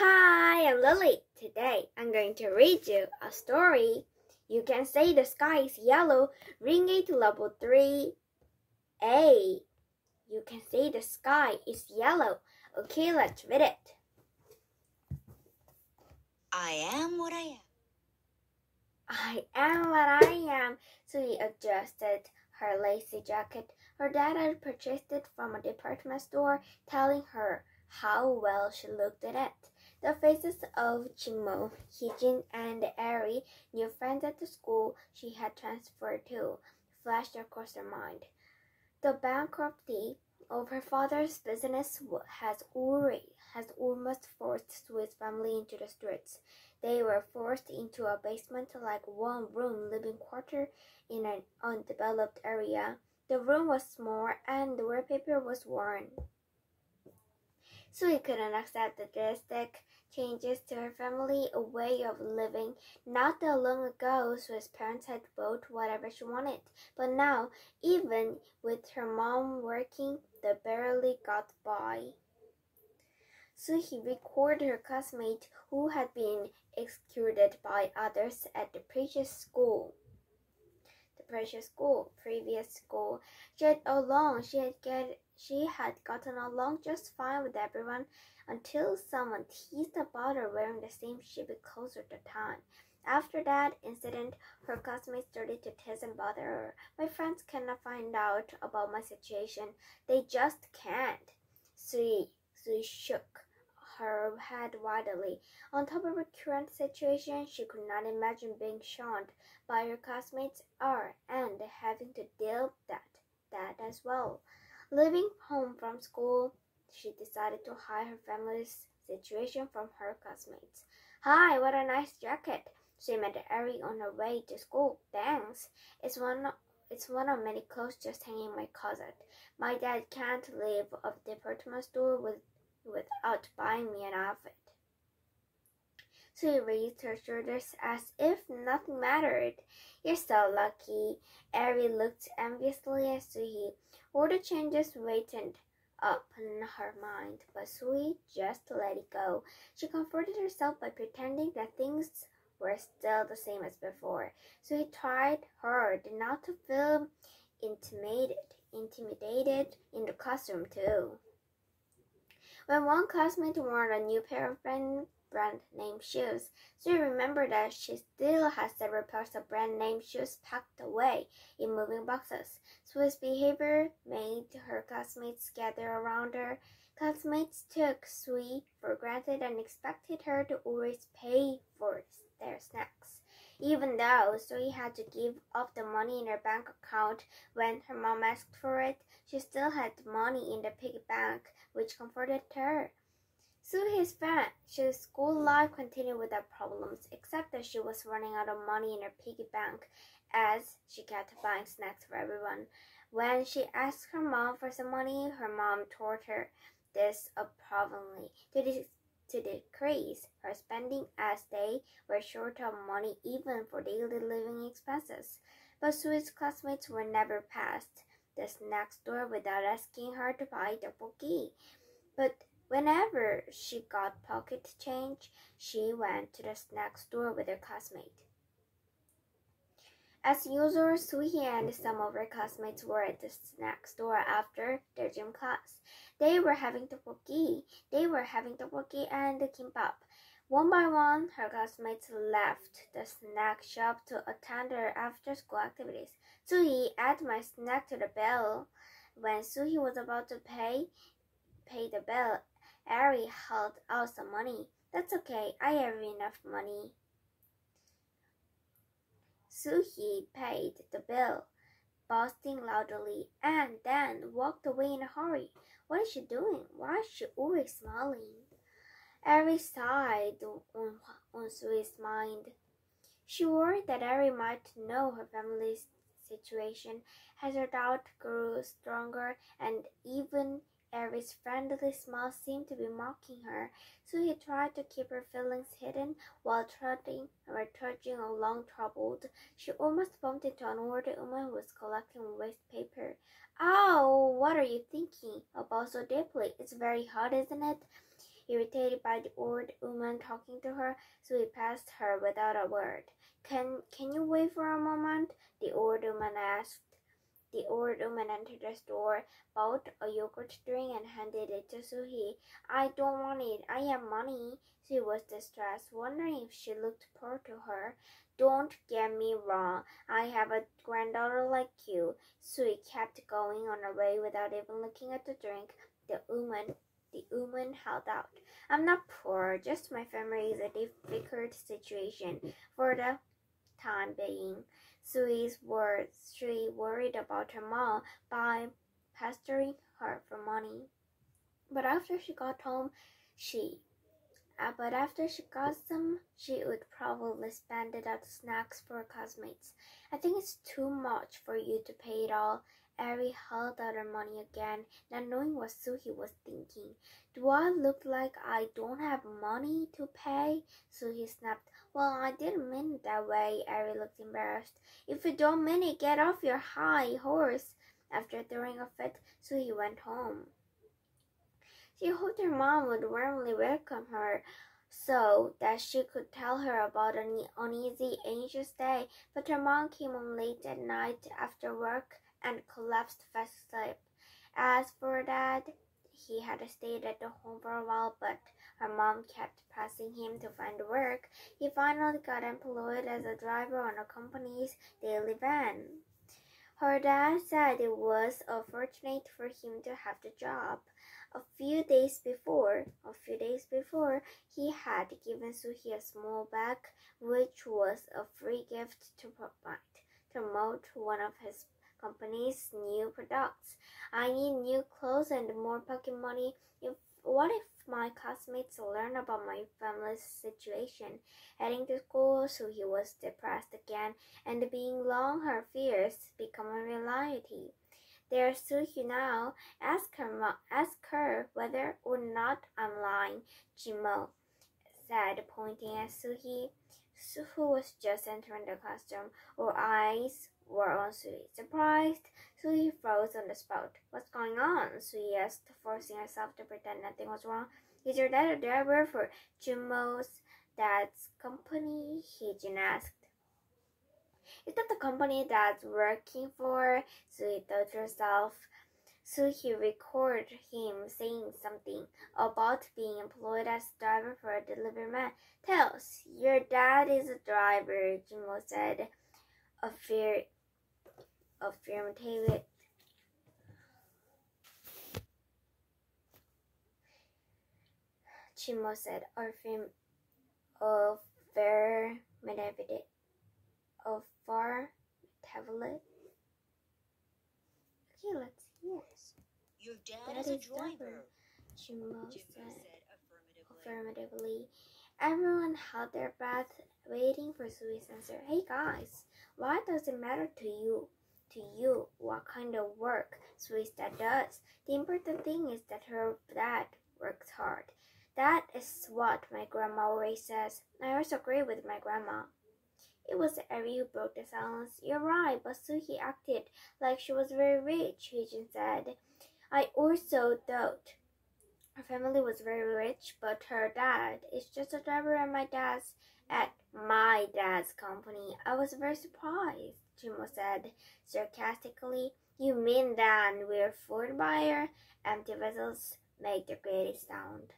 Hi, I'm Lily. Today I'm going to read you a story. You can say the sky is yellow. Reading Gate level 3. A. You can say the sky is yellow. Okay, let's read it. I am what I am. I am what I am. Sue adjusted her lacy jacket. Her dad had purchased it from a department store, telling her how well she looked in it. The faces of Chimo, Heejin, and Ari, new friends at the school she had transferred to, flashed across her mind. The bankruptcy of her father's business has already has almost forced Sue's family into the streets. They were forced into a basement like one room living quarter in an undeveloped area. The room was small and the wallpaper was worn. Sue couldn't accept the drastic changes to her family, a way of living. Not that long ago, Sue's parents had bought whatever she wanted, but now, even with her mom working, they barely got by. Suhi recorded her classmate who had been executed by others at the previous school. The previous school, previous school. She had along she had get she had gotten along just fine with everyone until someone teased about her wearing the same shabby clothes at the time. After that incident, her classmates started to tease and bother her. My friends cannot find out about my situation. They just can't. Sui, Sui shook her head wildly. On top of her current situation, she could not imagine being shunned by her classmates or and having to deal with that, that as well. Leaving home from school, she decided to hide her family's situation from her classmates. Hi, what a nice jacket! She met Ari on her way to school. Thanks. It's one it's one of many clothes just hanging in my closet. My dad can't leave a department store with, without buying me an outfit. She raised her shoulders as if nothing mattered. You're so lucky. Ari looked enviously at Sui. All the changes waited up in her mind, but Sui just let it go. She comforted herself by pretending that things were still the same as before. Suhi tried hard not to feel intimidated, intimidated in the classroom too. When one classmate wore a new pair of brand brand name shoes. She remembered that she still has several pairs of brand name shoes packed away in moving boxes. Sue's behavior made her classmates gather around her. Classmates took Sue for granted and expected her to always pay for their snacks. Even though Sue had to give up the money in her bank account when her mom asked for it, she still had money in the piggy bank, which comforted her. So his friend, Sue's school life continued without problems, except that she was running out of money in her piggy bank as she kept buying snacks for everyone. When she asked her mom for some money, her mom told her this approvingly to, de- to decrease her spending as they were short of money even for daily living expenses. But Sue's classmates were never passed the snack store without asking her to buy the bookie. But Whenever she got pocket change, she went to the snack store with her classmate. As usual, Sui and some of her classmates were at the snack store after their gym class. They were having tteokbokki. They were having tteokbokki and kimbap. One by one, her classmates left the snack shop to attend their after-school activities. Sui added my snack to the bill. When Sui was about to pay, pay the bill, Ari held out some money. That's okay, I have enough money. Suhi paid the bill, boasting loudly, and then walked away in a hurry. What is she doing? Why is she always smiling? Ari sighed on, on Sui's mind. She worried that Ari might know her family's situation as her doubt grew stronger and even Ari's friendly smile seemed to be mocking her, Suhi tried to keep her feelings hidden while trudging or trudging along troubled. She almost bumped into an older woman who was collecting waste paper. Oh, what are you thinking about so deeply? It's very hot, isn't it? Irritated by the old woman talking to her, Sui passed her without a word. Can can you wait for a moment? The old woman asked. The old woman entered the store, bought a yogurt drink, and handed it to Suhi. I don't want it. I have money. She was distressed, wondering if she looked poor to her. Don't get me wrong. I have a granddaughter like you. Sui kept going on her way without even looking at the drink. The woman, the woman held out. I'm not poor. Just my family is a difficult situation for the time being. Sui's words, she worried about her mom by pestering her for money. But after she got home, she uh, but after she got some, she would probably spend it at snacks for her classmates. I think it's too much for you to pay it all. Ari held out her money again, not knowing what Suhi was thinking. Do I look like I don't have money to pay? Suhi snapped. Well, I didn't mean it that way. Ari looked embarrassed. If you don't mean it, get off your high horse. After throwing a fit, Suhi went home. She hoped her mom would warmly welcome her so that she could tell her about an uneasy, anxious day, but her mom came home late at night after work and collapsed fast asleep. As for dad, he had stayed at the home for a while, but her mom kept pressing him to find work. He finally got employed as a driver on a company's daily van. Her dad said it was fortunate for him to have the job. A few days before, a few days before, he had given Suhi a small bag, which was a free gift to promote one of his company's new products. I need new clothes and more pocket money. If what if my classmates learn about my family's situation? Heading to school, Suhi was depressed again, and being long, her fears become a reality. There's Suhi now. Ask her, ask her whether or not I'm lying. Jimo said, pointing at Suhi, who was just entering the classroom. Her eyes were on Sui. Surprised, Sui froze on the spot. What's going on? Sui asked, forcing herself to pretend nothing was wrong. Is your dad a driver for Jumo's dad's company? Heejin asked. Is that the company dad's working for? Sui thought to herself. Suhi recorded him saying something about being employed as driver for a delivery man. Tells your dad is a driver, Jimo said. Affirmative Chimo said affirm affirmative affirmatively. Okay, let's hear. Your dad is a driver. Chimo said affirmatively. affirmatively. Everyone held their breath, waiting for Sui's answer. Hey guys, why does it matter to you? To you, what kind of work Sui's dad does? The important thing is that her dad works hard. That is what my grandma always says. I also agree with my grandma. It was Ari who broke the silence. You're right, but Suhi acted like she was very rich, Heejin said. I also thought her family was very rich, but her dad is just a driver at my dad's at my dad's company. I was very surprised, Jimo said sarcastically. You mean that we're food buyer? Empty vessels make the greatest sound.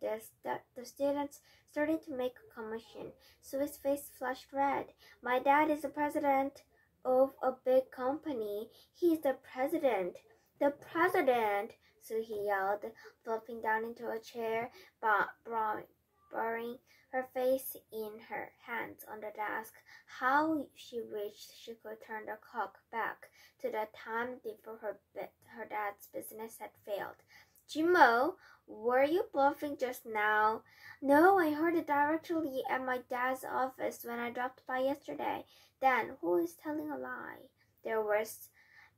The, stu- the students started to make a commotion, Suhi's face flushed red. My dad is the president of a big company. He's the president. The president! Suhi yelled, flopping down into a chair, but burying her face in her hands on the desk. How she wished she could turn the clock back to the time before her, her dad's business had failed. Jimo, were you bluffing just now? No, I heard it directly at my dad's office when I dropped by yesterday. Then, who is telling a lie? There was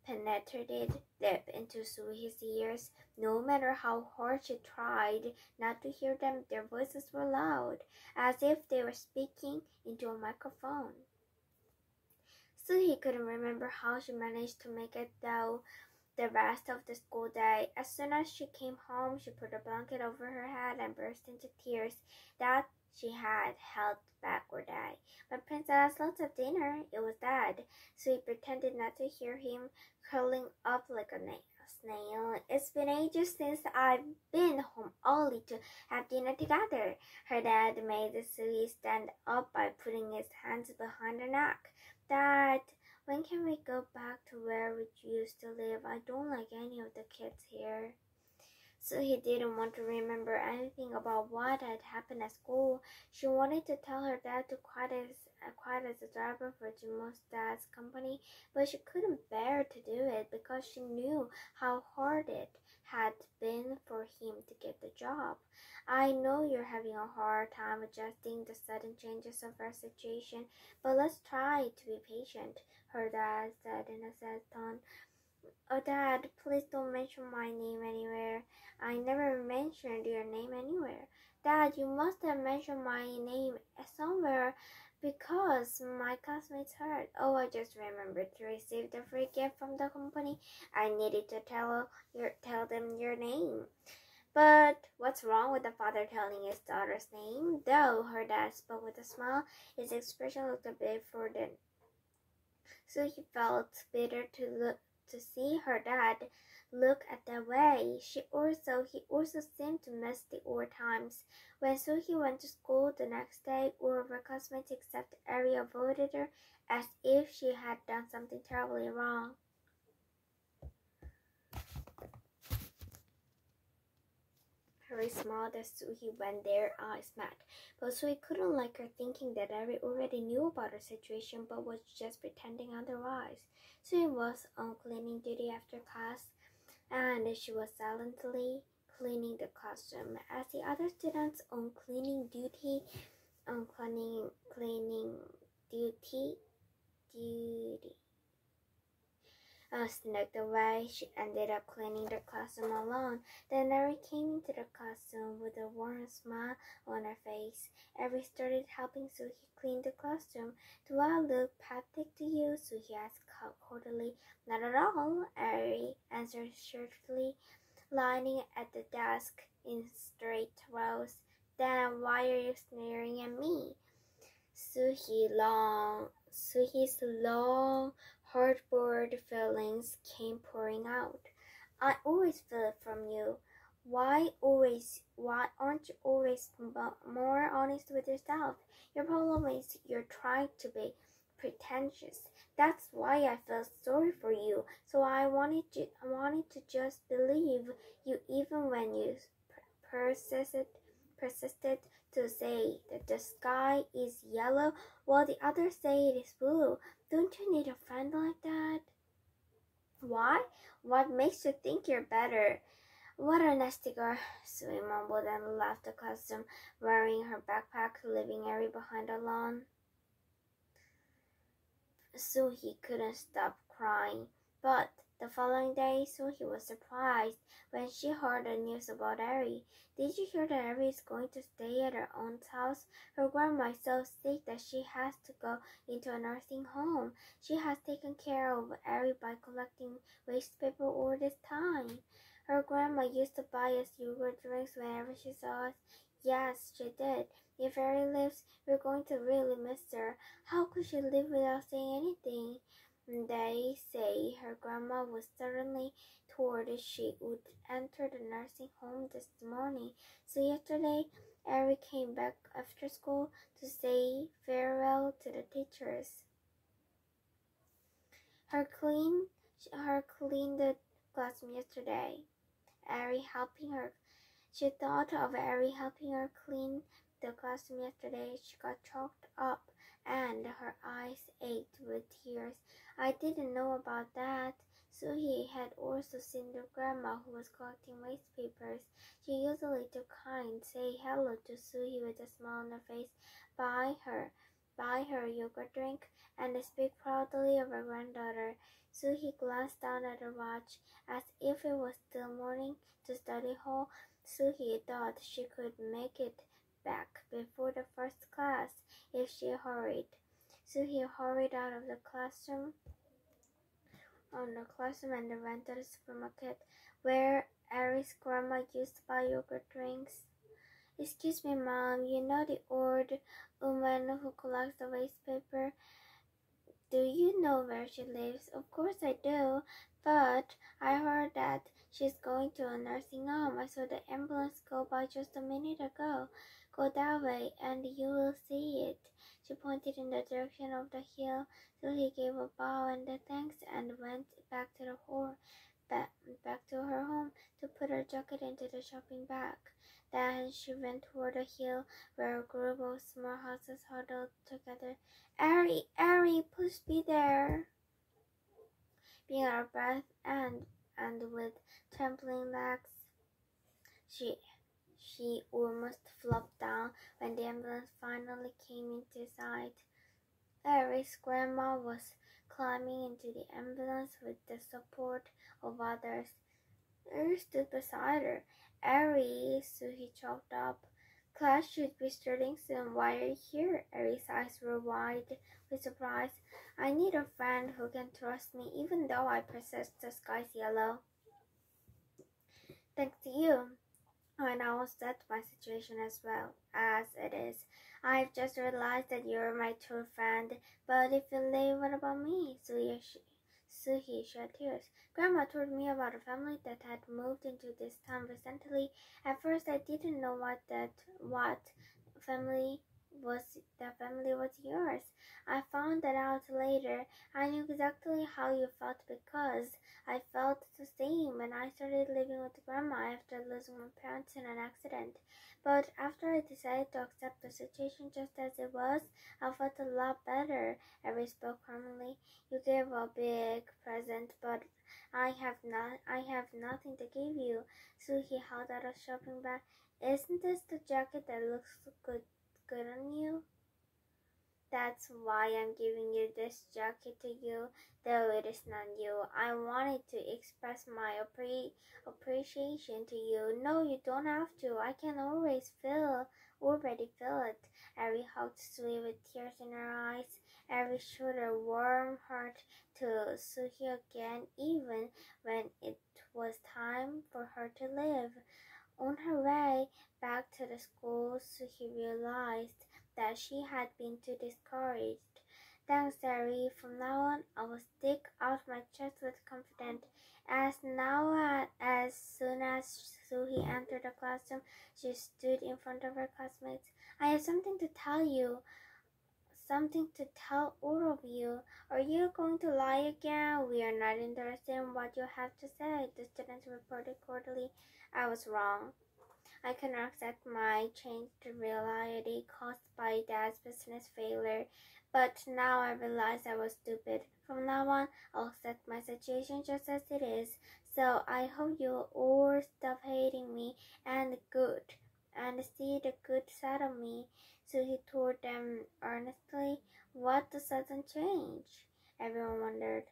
penetrated deep into Suhi's ears. No matter how hard she tried not to hear them, their voices were loud, as if they were speaking into a microphone. Suhi couldn't remember how she managed to make it, though. the rest of the school day. As soon as she came home, she put a blanket over her head and burst into tears that she had held back or die. When Princess looked at dinner, it was Dad, Suhi pretended not to hear him, curling up like a snail. It's been ages since I've been home only to have dinner together. Her dad made Suhi stand up by putting his hands behind her neck. Dad, when can we go back to where we used to live? I don't like any of the kids here. Suhi didn't want to remember anything about what had happened at school. She wanted to tell her dad to quit as, uh, quit as a driver for Jimo's dad's company, but she couldn't bear to do it because she knew how hard it had been for him to get the job. I know you're having a hard time adjusting the sudden changes of our situation, but let's try to be patient, her dad said in a sad tone. Oh, Dad, please don't mention my name anywhere. I never mentioned your name anywhere. Dad, you must have mentioned my name somewhere because my classmates heard. Oh, I just remembered to receive the free gift from the company. I needed to tell your tell them your name. But what's wrong with the father telling his daughter's name? Though her dad spoke with a smile, his expression looked a bit frozen. Suhi felt bitter to look to see her dad look at that way. She also he also seemed to miss the old times. When Suhi went to school the next day, all of her classmates except Ari avoided her as if she had done something terribly wrong. Ari smiled as Suhi when their uh, eyes met, but Suhi couldn't like her thinking that Ari already knew about her situation but was just pretending otherwise. Suhi was on cleaning duty after class and she was silently cleaning the classroom. As the other students on cleaning duty on cleaning cleaning duty duty uh, snuck away. She ended up cleaning the classroom alone. Then Mary came into the classroom with a warm smile on her face. Ari started helping Suhi clean the classroom. Do I look pathetic to you? Suhi asked cordially. Not at all, Ari answered cheerfully, lining at the desk in straight rows. Then why are you sneering at me? Suhi long Suhi's long hardboard feelings came pouring out. I always feel it from you. Why always? Why aren't you always more honest with yourself? Your problem is you're trying to be pretentious. That's why I felt sorry for you. So I wanted to, I wanted to just believe you, even when you persisted, persisted to say that the sky is yellow while the others say it is blue. Don't you need a friend like that? Why? What makes you think you're better? What a nasty girl, Sue mumbled and left the classroom, wearing her backpack, leaving Ari behind alone. Suhi couldn't stop crying, but the following day, Suhi was surprised when she heard the news about Ari. Did you hear that Ari is going to stay at her aunt's house? Her grandma is so sick that she has to go into a nursing home. She has taken care of Ari by collecting waste paper all this time. Her grandma used to buy us yogurt drinks whenever she saw us. Yes, she did. If Ari lives, we're going to really miss her. How could she live without saying anything? They say her grandma was suddenly told she would enter the nursing home this morning. So yesterday, Ari came back after school to say farewell to the teachers. Her clean, her cleaned the classroom yesterday. Ari helping her. She thought of Ari helping her clean the classroom yesterday. She got choked up and her eyes ached with tears. I didn't know about that. Suhi had also seen the grandma who was collecting waste papers. She usually took kind, say hello to Suhi with a smile on her face, buy her, buy her yogurt drink, and speak proudly of her granddaughter. Suhi glanced down at her watch as if it was still morning to study hall. Suhi thought she could make it back before the first class if she hurried. Suhi hurried out of the classroom on the classroom and to the supermarket where Ari's grandma used to buy yogurt drinks. Excuse me, Mom, you know the old woman who collects the waste paper? Do you know where she lives? Of course I do, but I heard that she's going to a nursing home. I saw the ambulance go by just a minute ago. Go that way and you will see it. She pointed in the direction of the hill, Suhi gave a bow and a thanks and went back to the hall, back, back to her home to put her jacket into the shopping bag. Then she went toward the hill where a group of small houses huddled together. Ari, Ari, please be there. Being out of breath and and with trembling legs, she she almost flopped down when the ambulance finally came into sight. Ari's grandma was climbing into the ambulance with the support of others. Ari stood beside her. Ari, Suhi choked up. Class should be starting soon. Why are you here? Ari's eyes were wide with surprise. I need a friend who can trust me even though I possess the sky's yellow. Thanks to you. I now set my situation as well as it is. I've just realized that you're my true friend. But if you leave, what about me? Suhi, Suhi shed tears. Grandma told me about a family that had moved into this town recently. At first, I didn't know what that what family was. The family was yours. I found that out later. I knew exactly how you felt because I felt the same when I started living with grandma after losing my parents in an accident. But after I decided to accept the situation just as it was, I felt a lot better. Ari spoke calmly. You gave a big present, but I have not I have nothing to give you. Suhi held out a shopping bag. Isn't this the jacket that looks good good on you? That's why I'm giving you this jacket to you, though it is not you. I wanted to express my appre- appreciation to you. No, you don't have to. I can always feel, already feel it. Ari hugged Sui with tears in her eyes. Ari showed a warm heart to Suhi again, even when it was time for her to leave. On her way back to the school, Suhi realized that she had been too discouraged. Thanks, Ari. From now on, I will stick out my chest with confidence. As now, as soon as Suhi entered the classroom, she stood in front of her classmates. I have something to tell you. Something to tell all of you. Are you going to lie again? We are not interested in what you have to say. The students reported cordially. I was wrong. I cannot accept my changed reality caused by dad's business failure. But now I realize I was stupid. From now on, I'll accept my situation just as it is. So I hope you all stop hating me and good and see the good side of me. Suhi told them earnestly, What the sudden change? Everyone wondered.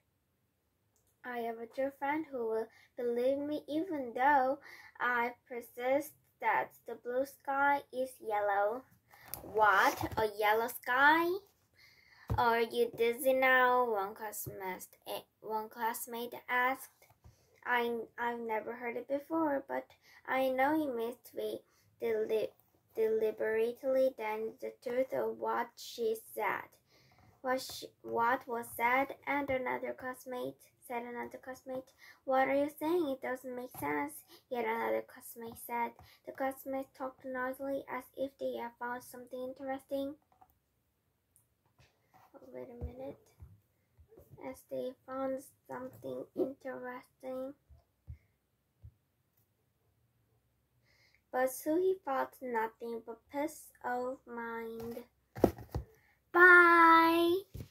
I have a true friend who will believe me even though I persist that the blue sky is yellow. What? A yellow sky? Are you dizzy now? One classmate, eh, one classmate asked. I, I've never heard it before, but I know it must be deli- deliberately then the truth of what she said. What, she, what was said, and another classmate said another classmate. What are you saying? It doesn't make sense. Yet another classmate said. The classmates talked noisily as if they had found something interesting. Oh, wait a minute. As they found something interesting. But Suhi felt nothing but peace of mind. Bye!